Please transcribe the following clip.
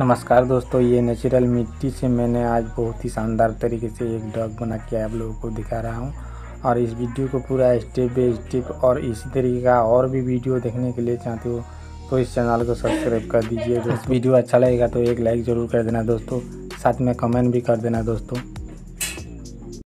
नमस्कार दोस्तों, ये नेचुरल मिट्टी से मैंने आज बहुत ही शानदार तरीके से एक डॉग बना के आप लोगों को दिखा रहा हूँ। और इस वीडियो को पूरा स्टेप बाई स्टेप और इसी तरीके का और भी वीडियो देखने के लिए चाहते हो तो इस चैनल को सब्सक्राइब कर दीजिए। दोस्तों, वीडियो अच्छा लगेगा तो एक लाइक ज़रूर कर देना दोस्तों, साथ में कमेंट भी कर देना दोस्तों।